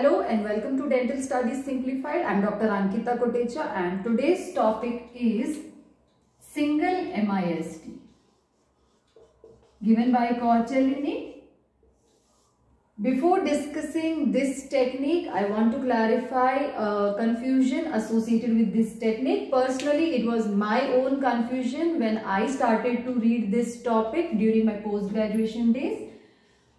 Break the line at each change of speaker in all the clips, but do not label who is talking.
Hello and welcome to Dental Studies Simplified. I'm Dr. Ankita Kotecha and today's topic is single MIST given by Cortellini. Before discussing this technique, I want to clarify confusion associated with this technique. Personally, it was my own confusion when I started to read this topic during my post-graduation days,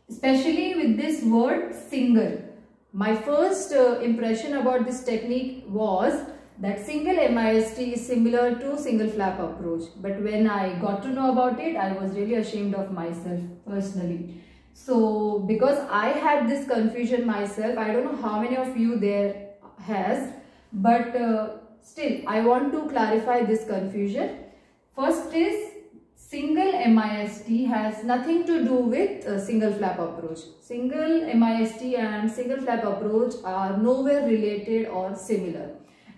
especially with this word single. My first uh, impression about this technique was that single MIST is similar to single flap approach. But when I got to know about it, I was really ashamed of myself personally. So because I had this confusion myself, I don't know how many of you there has, but uh, still I want to clarify this confusion. First is single MIST has nothing to do with single flap approach. Single MIST and single flap approach are nowhere related or similar.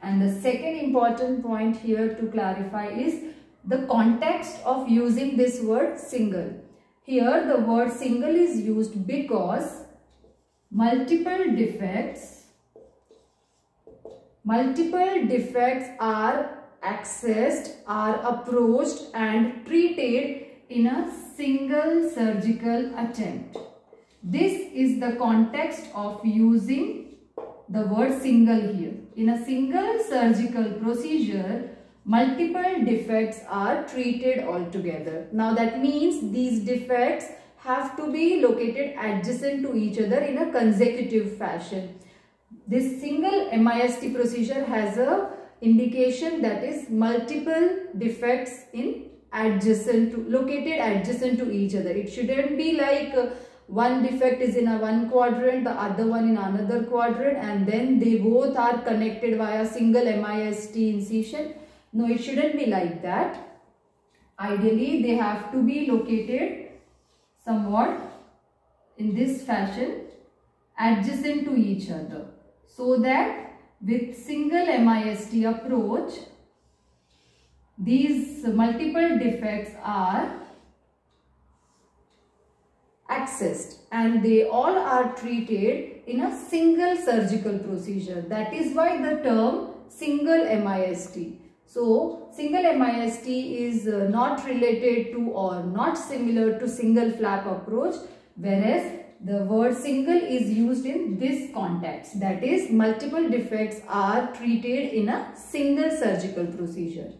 And the second important point here to clarify is the context of using this word single. Here the word single is used because multiple defects, multiple defects are accessed, are approached and treated in a single surgical attempt. This is the context of using the word single here. In a single surgical procedure, multiple defects are treated altogether. Now that means these defects have to be located adjacent to each other in a consecutive fashion. This single MIST procedure has a indication that is multiple defects in adjacent to located adjacent to each other. It shouldn't be like uh, one defect is in a one quadrant, the other one in another quadrant and then they both are connected via single MIST incision no, it shouldn't be like that. Ideally, they have to be located somewhat in this fashion adjacent to each other so that with single MIST approach, these multiple defects are accessed and they all are treated in a single surgical procedure. That is why the term single MIST. So, single MIST is uh, not related to or not similar to single flap approach whereas the word single is used in this context that is multiple defects are treated in a single surgical procedure.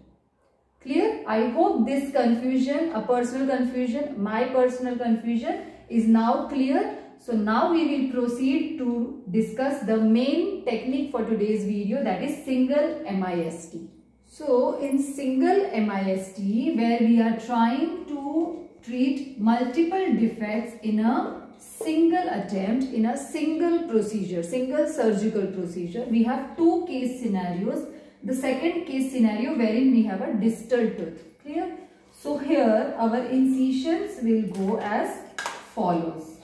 Clear? I hope this confusion, a personal confusion, my personal confusion is now clear. So now we will proceed to discuss the main technique for today's video that is single MIST. So in single MIST where we are trying to treat multiple defects in a single attempt in a single procedure, single surgical procedure, we have two case scenarios. The second case scenario wherein we have a distal tooth. Clear? So here our incisions will go as follows.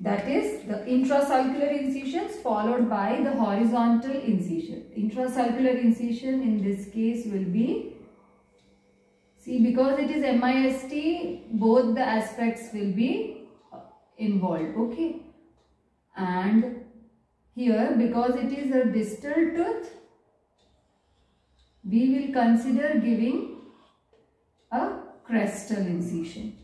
That is the intrasulcular incisions followed by the horizontal incision. Intrasulcular incision in this case will be, see because it is MIST, both the aspects will be involved, okay. And here because it is a distal tooth, we will consider giving a crestal incision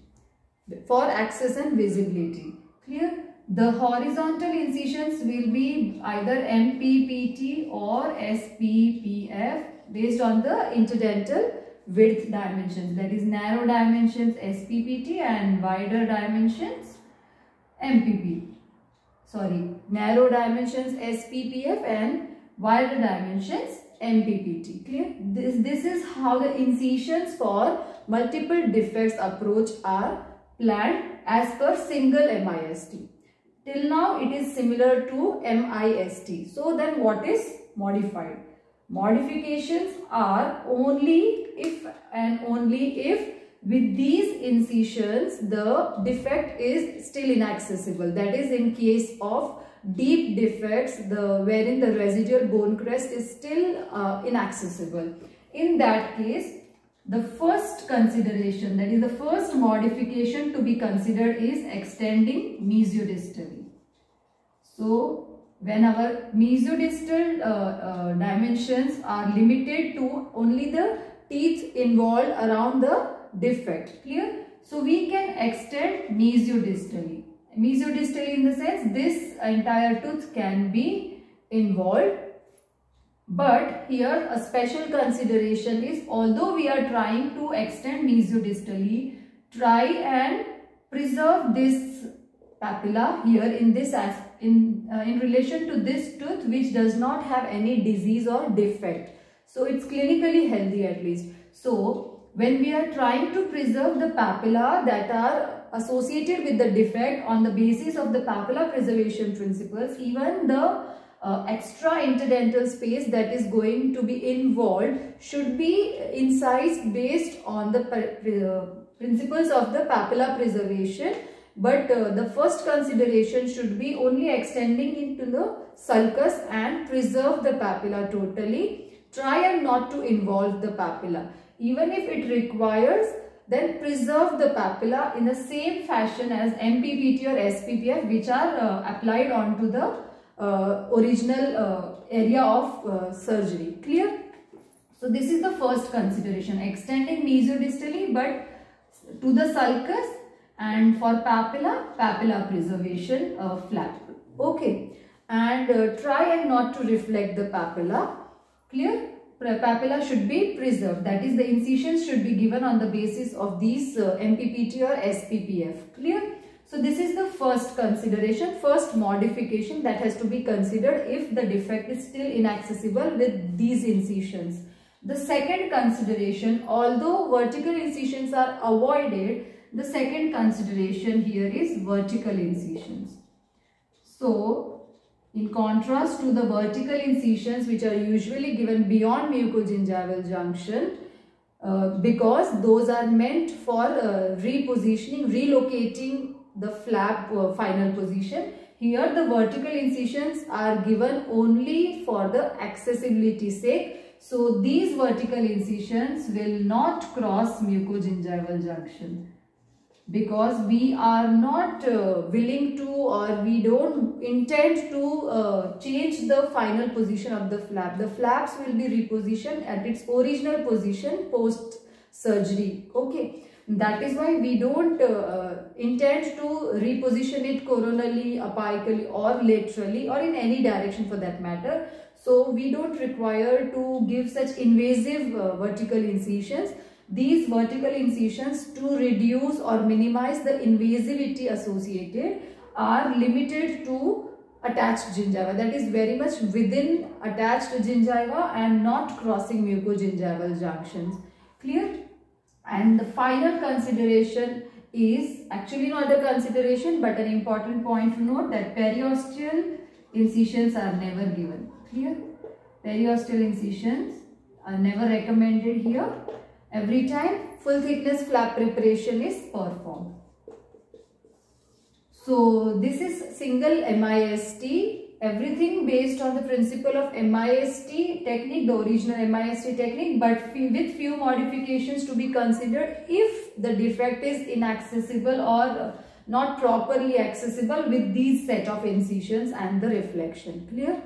for access and visibility. Clear? The horizontal incisions will be either MPPT or SPPF based on the interdental width dimensions that is narrow dimensions SPPT and wider dimensions MPP. Sorry, narrow dimensions SPPF and wider dimensions MPPT. Clear? This, this is how the incisions for multiple defects approach are planned as per single MIST. Till now it is similar to MIST. So then what is modified? Modifications are only if and only if with these incisions the defect is still inaccessible. That is in case of deep defects the wherein the residual bone crest is still uh, inaccessible. In that case the first consideration, that is the first modification to be considered is extending mesiodistally. So, when our mesiodistal uh, uh, dimensions are limited to only the teeth involved around the defect. Clear? So we can extend mesiodistally. Mesiodistally in the sense this entire tooth can be involved. But here a special consideration is although we are trying to extend mesiodistally, try and preserve this papilla here in this in, uh, in relation to this tooth which does not have any disease or defect. So it's clinically healthy at least. So when we are trying to preserve the papilla that are associated with the defect on the basis of the papilla preservation principles, even the uh, extra interdental space that is going to be involved should be incised based on the uh, principles of the papilla preservation but uh, the first consideration should be only extending into the sulcus and preserve the papilla totally. Try and not to involve the papilla. Even if it requires, then preserve the papilla in the same fashion as MPPT or SPPF which are uh, applied onto the uh, original uh, area of uh, surgery. Clear? So this is the first consideration, extending mesiodistally but to the sulcus and for papilla, papilla preservation uh, flap. Okay. And uh, try and not to reflect the papilla. Clear? Papilla should be preserved. That is the incisions should be given on the basis of these uh, MPPT or SPPF. Clear? So this is the first consideration, first modification that has to be considered if the defect is still inaccessible with these incisions. The second consideration, although vertical incisions are avoided, the second consideration here is vertical incisions. So, in contrast to the vertical incisions which are usually given beyond mucogingival junction, uh, because those are meant for uh, repositioning, relocating the flap uh, final position. Here the vertical incisions are given only for the accessibility sake. So these vertical incisions will not cross mucogingival junction because we are not uh, willing to or we don't intend to uh, change the final position of the flap. The flaps will be repositioned at its original position post surgery. Okay. That is why we don't uh, intend to reposition it coronally, apically or laterally or in any direction for that matter. So we don't require to give such invasive uh, vertical incisions these vertical incisions to reduce or minimize the invasivity associated are limited to attached gingiva. That is very much within attached gingiva and not crossing mucogingival junctions. Clear? And the final consideration is actually not a consideration but an important point to note that periosteal incisions are never given. Clear? Periosteal incisions are never recommended here every time full thickness flap preparation is performed. So this is single MIST, everything based on the principle of MIST technique, the original MIST technique but with few modifications to be considered if the defect is inaccessible or not properly accessible with these set of incisions and the reflection. Clear?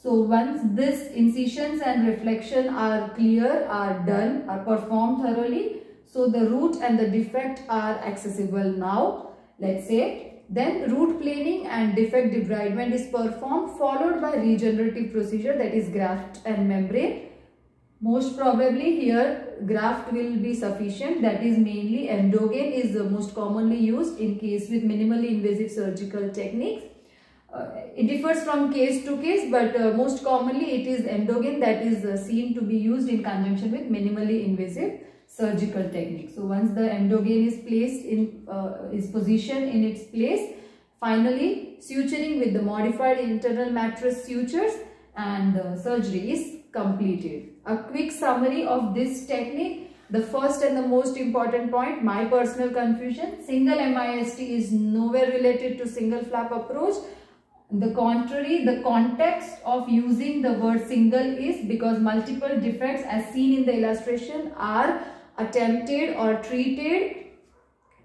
So once this incisions and reflection are clear, are done, are performed thoroughly, so the root and the defect are accessible now, let's say, then root planing and defect debridement is performed followed by regenerative procedure that is graft and membrane. Most probably here graft will be sufficient that is mainly Emdogain is the most commonly used in case with minimally invasive surgical techniques uh, it differs from case to case but uh, most commonly it is Emdogain that is uh, seen to be used in conjunction with minimally invasive surgical technique. So once the Emdogain is placed in uh, is positioned in its place, finally suturing with the modified internal mattress sutures and the surgery is completed. A quick summary of this technique. The first and the most important point, my personal confusion, single MIST is nowhere related to single flap approach the contrary, the context of using the word single is because multiple defects as seen in the illustration are attempted or treated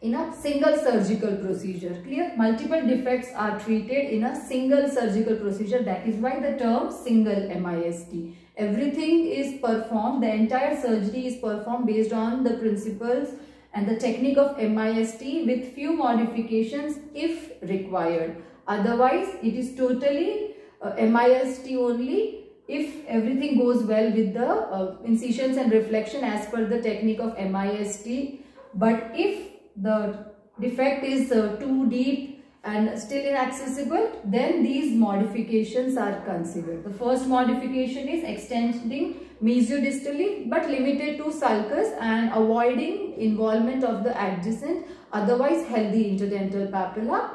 in a single surgical procedure. Clear? Multiple defects are treated in a single surgical procedure. That is why the term single MIST. Everything is performed, the entire surgery is performed based on the principles and the technique of MIST with few modifications if required. Otherwise, it is totally uh, MIST only if everything goes well with the uh, incisions and reflection as per the technique of MIST. But if the defect is uh, too deep and still inaccessible, then these modifications are considered. The first modification is extending mesiodistally but limited to sulcus and avoiding involvement of the adjacent otherwise healthy interdental papilla.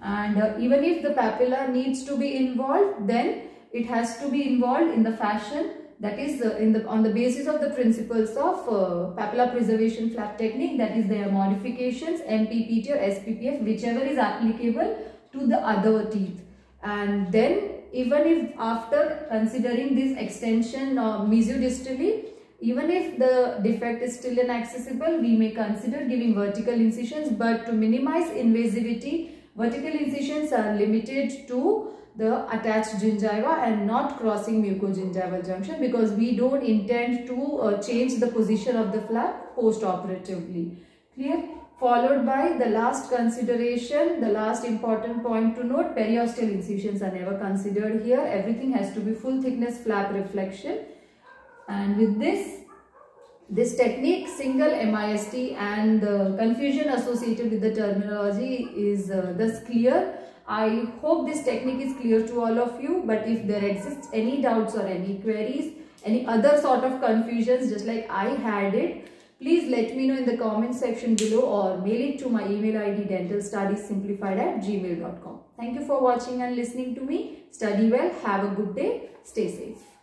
And uh, even if the papilla needs to be involved, then it has to be involved in the fashion that is uh, in the on the basis of the principles of uh, papilla preservation flap technique that is their modifications MPPT or SPPF whichever is applicable to the other teeth and then even if after considering this extension uh, mesiodistally even if the defect is still inaccessible we may consider giving vertical incisions but to minimize invasivity vertical incisions are limited to the attached gingiva and not crossing mucogingival junction because we don't intend to uh, change the position of the flap post-operatively. Clear? Followed by the last consideration, the last important point to note, periosteal incisions are never considered here. Everything has to be full thickness flap reflection. And with this, this technique, single MIST and the confusion associated with the terminology is uh, thus clear. I hope this technique is clear to all of you but if there exists any doubts or any queries, any other sort of confusions just like I had it, please let me know in the comment section below or mail it to my email id dentalstudiessimplified at gmail.com. Thank you for watching and listening to me. Study well. Have a good day. Stay safe.